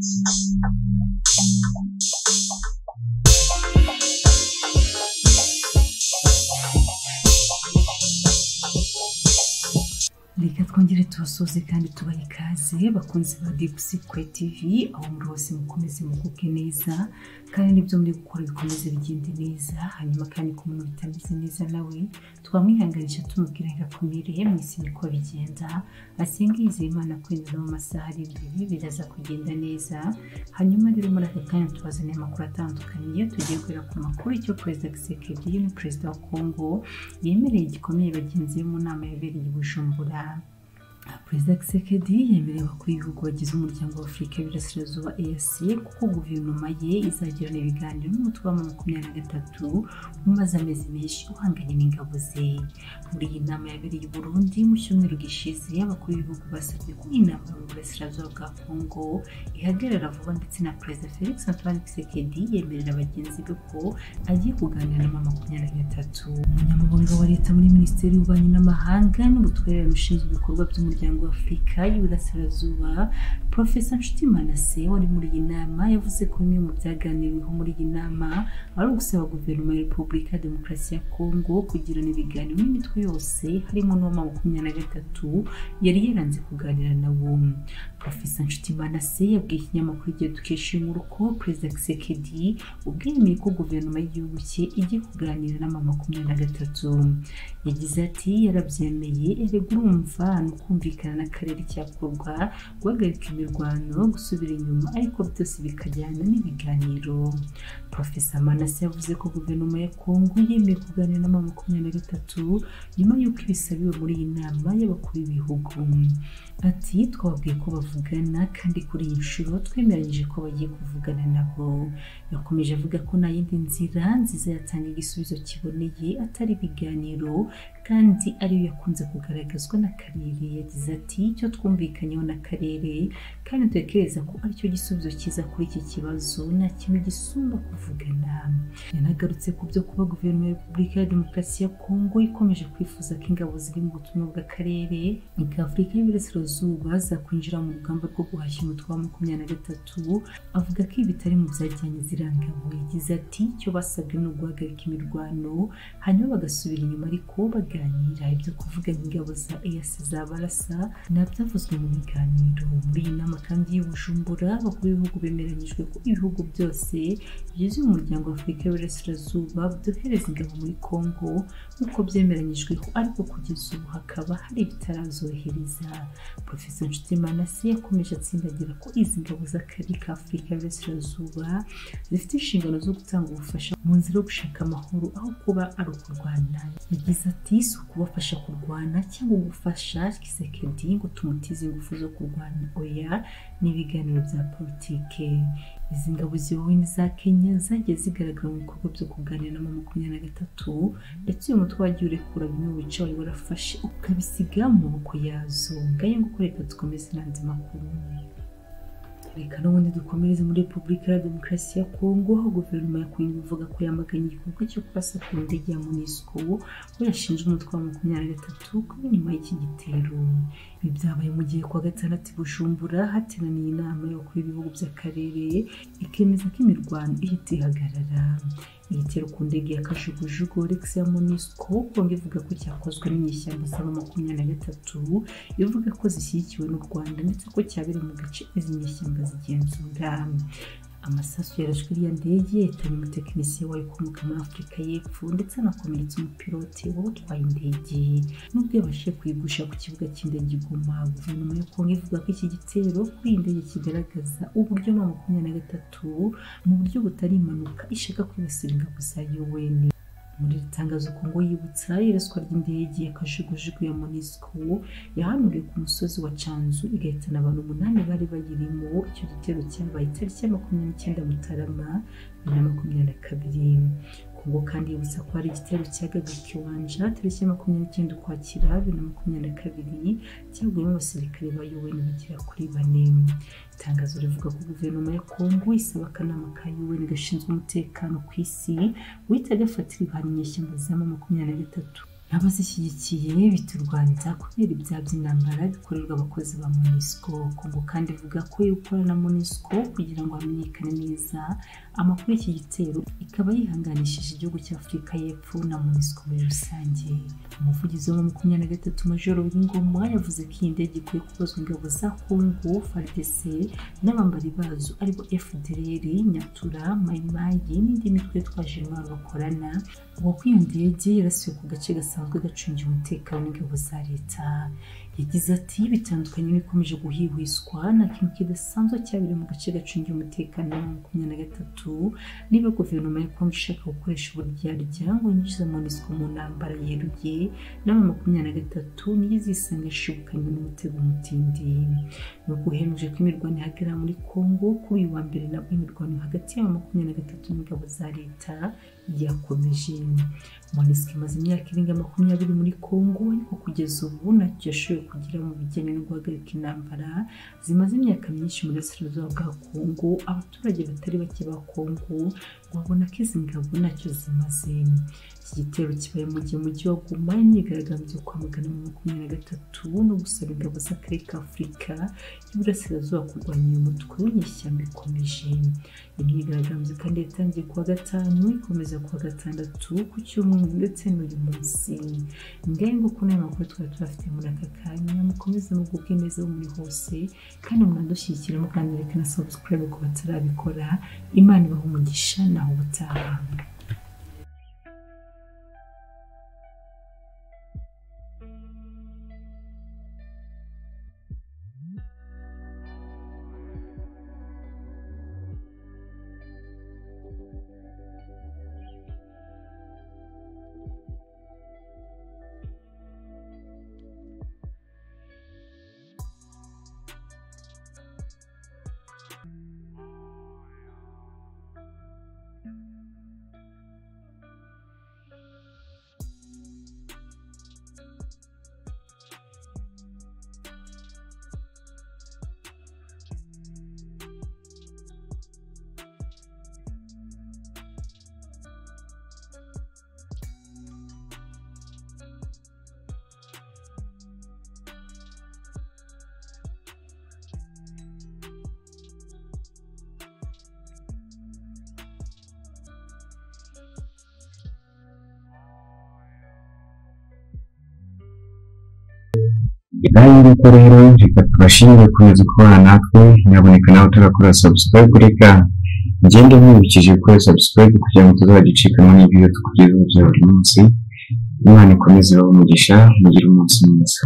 Thank you. Twongere tubasuze kandi tubahe ikaze bakunzi ba Deep Secret TV aho muri hose mukomeze muguke neza kandi n'ibyo muri gukora bikomeze bigende neza. Hanyuma kandi ku muntu bitameze neza nawe twamwihanganisha tumubwira ngo akomere mu isi niko bigenda. Asenga yizeye imana kwinjira mu masaha ari imbere biraza kugenda neza. Hanyuma rero muri aka kanya tubazaniye amakuru atandukanye. Tugiye kureba ku makuru icyo perezida Tshisekedi ni perezida wa Congo yemereye gikomeye bagenzi be mu nama yabereye i Bujumbura. Perezida Tshisekedi yemereye abakuru b'ibihugu bagize umuryango wa Afurika y'Iburasirazuba EAC kuko guverinoma ye izagirana ibiganiro n'umutwe wa makumyabiri na gatatu umaze amezi menshi uhanganye n'ingabo ze. Muri iyi nama yabereye i Burundi mu cyumweru gishize abakuru b'ibihugu basabye ko inama mu burasirazuba bwa Congo ihagarara vuba ndetse na perezida Felix Antoine Tshisekedi yemerera bagenzi be ko agiye kuganira na makumyabiri na gatatu. Umunyamabanga wa leta muri minisiteri y'ububanyi n'amahanga n'ubutwererane ushinzwe ibikorwa by'umuryango wa Afurika y'Iburasirazuba Profesa Nshuti Manase wari muri iyi nama yavuze ko bimwe mu byaganiriweho muri iyi nama ari ugusaba guverinoma ya Repubulika ya Demokarasi ya Kongo kugirana ibiganiro n'imitwe yose harimo n'uwa makumyabiri na gatatu yari yaranze kuganira na wo. Profesa Nshuti Manase yabwiye ikinyamakuru igihe dukesha inkuru ko Perezida Tshisekedi ubwemeye ko guverinoma y'igihugu cye igiye kuganira n'ama makumyabiri na gatatu. Yagize ati yarabyemeye erega urumva ni ukumvikana n'akarere cyakorwa guhagarika imirwano gusubira inyuma ariko byose bikajyana n'ibiganiro. Profesa Manase yavuze ko guverinoma ya Kongo yemeye kuganira n'ama makumyabiri na gatatu nyuma y'uko ibisabiwe muri iyi nama y'abakuru b'ibihugu. Ati twababwiye ko bavugana kandi kuri iyi nshuro twemeranyije ko bagiye kuvugana nabo. Yakomeje avuga ko nta yindi nzira nziza yatanga igisubizo kiboneye atari ibiganiro kandi ariyo yakunze kugaragazwa n'akarere yagize ati icyo twumvikanyeho n'akarere kandi dutekereza ko ari cyo gisubizo cyiza kuri iki kibazo nta kintu gisumba kuvugana. Yanagarutse ku byo kuba guverinoma ya repubulika ya demokarasi ya kongo ikomeje kwifuza ko ingabo ziri mu butumwa bw'akarere bwa afurika y'Iburasirazuba zakwinjira mu rugamba rwo guhashya umutwe wa makumyabiri na gatatu avuga ko ibi bitari mu byajyanye zirangabo. Yagize ati icyo basabwe ni uguhagarika imirwano hanyuma bagasubira inyuma ariko baganira. Ibyo kuvuga ingabo za EAC zabarasa nabyavuzwe mu biganiro. Muri iyi nama kandi y'Ubujumbura abakuru b'ibihugu bemeranyijwe ko ibihugu byose bigize umuryango wa Afurika y'Iburasirazuba byohereza ingabo muri Congo nk'uko byemeranyijweho ariko kugeza ubu hakaba hari ibitarazohereza. Profesa Nshuti Manase yakomeje atsindagira ko izi ngabo z'akarere ka Afurika y'Iburasirazuba zifite inshingano zo gutanga ubufasha mu nzira yo gushaka amahoro aho kuba ari ukurwana. Yagize ati si ukubafasha kurwana cyangwa gufasha Tshisekedi ngo tumutize ingufu zo kurwana oya ni ibiganiro bya politike. Izi ngabo ziyobowe n'iza Kenya zagiye zigaragara mu bikorwa byo kuganira na makumyabiri na gatatu ndetse uyu mutwe wagiye urekura bimwe mu bice wari warafashe ukabisiga mu maboko yazo. Ngayo ngo reka dukomeze n'andi makuru. Reka n'ubundi dukomereze muri repubulika ya demokarasi ya kongo aho guverinoma ya kongo ivuga ko yamaganye igikorwa cyo kurasa ku ndege ya monisco ko yashinje umutwe wa makumyabiri na gatatu kuba inyuma y'iki gitero. Ibi byabaye mu gihe kuwa gatandatu bujumbura hateraniye inama y'abakuru b'ibihugu by'akarere ikemeza ko imirwano ihita ihagarara. Igitero ku ndege ya kajugujugu Rex ya Monisco Kongo ivuga ko cyakozwe n'inyeshyamba z'aba makumyabiri na gatatu ivuga ko zishyigikiwe n'u Rwanda ndetse ko cyabereye mu gace izi nyeshyamba zigenzura. Amasasu yarashwe iriya ndege yahitanye umutekinisiye wayo ukomoka muri afurika y'epfo ndetse anakomeretsa umupilote wari utwaye indege. Nubwo yabashije kuyigusha ku kibuga cy'indege iguma guverinoma ya kongo ivuga ko iki gitero kuri iyi ndege kigaragaza uburyo ma makumyabiri na gatatu mu buryo butari impanuka ishaka kwibasira ingabo za UN muri iri tangazo kongo yibutsa iraswa ry'indege ya kajugujugu ya monisco yahanuriwe ku musozi wa canzu igahitana abantu umunani bari bayirimo icyo gitero cyabaye itariki ya makumyabiri n'icyenda mutarama bibiri na makumyabiri na kabiri. Kongo kandi yibutsa ko hari igitero cyagabwe kiwanja tariki ya makumyabiri n'icyenda ukwakira bibiri na makumyabiri na kabiri cyaguyemo abasirikare ba UN bagera kuri bane. Itangazo rivuga ko guverinoma ya kongo isaba akanama ka UN gashinzwe umutekano ku isi guhita gafatira ibihano inyeshyamba z'ama makumyabiri na gatatu. N'abazishyigikiye rwanda kubera ibyaha by'intambara bikorerwa abakozi ba monisco. Kongo kandi ivuga ko ikora na monisco kugira ngo hamenyekane neza amakuru y'iki gitero ikaba yihanganishije igihugu cya afurika y'epfo na monisco muri rusange. Umuvugizi wa makumyabiri na gatatu majoro w'ingoma yavuze ko iyi ndege ikwiye kubazwa ingabo za kongo fardc n'abambari bazo ari bo fdr nyatura mayimayi n'indi mitwe yitwaje intwaro bakorana ngo ko iyo ndege yarasiwe ku gace gasanzwe gacungiye umutekano w'ingabo za leta yagize ati bitandukanye n'ibikomeje guhihwiswa nta kintu kidasanzwe cyabereye mu gace gacungiye umutekano wa makumyabiri na gatatu niba guverinoma ya kongo ishaka gukoresha uburyarya ngo yinjize monisco mu ntambara yeruye n'aba makumyabiri na gatatu niyo izisanga ishibukanywe n'umutego mutindi ni uguhemuje ko imirwano ihagarara muri kongo kuri uyu wa mbere nabwo imirwano hagati y'aba makumyabiri na gatatu n'ingabo za leta yakomeje. Monisco imaze imyaka irenga makumyabiri muri kongo ariko kugeza ubu ntacyo yashoboye kugira mu bijyanye no guhagarika intambara zimaze imyaka myinshi mu burasirazuba bwa kongo abaturage batari bake ba kongo babona ko izi ngabo ntacyo zimaze. Iki gitero kibaye mu gihe umujyi wa guma imyigaragambyo yo kwamagana mu makumyabiri na gatatu no gusaba ingabo z'akarere ka afurika y'uburasirazuba kurwanya uyu mutwe w'inyeshyamba ikomeje. Imyigaragambyo kandi yatangiye kuwa gatanu ikomeza kuwa gatandatu ku cyumweru ndetse n'uyu munsi. Ngahe nguko n'aya makuru twari tuyafite muri aka kanya? Mukomeze mugubwe neza aho muri hose kandi mwanadushyigikira mukandika na subscribe ku batarabikora imana ibaha umugisha naho ubutaha. Ngaho nguko rero reka tubashimire gukomeza kubana natwe nyaboneka nawe utarakora subscribe reka ngende nkwibukije gukora subscribe kugira ngo tuzagicikamo n'ibyo tukugezaho bya buri munsi. Imana ikomeze ibahe umugisha mugire umunsi mwiza.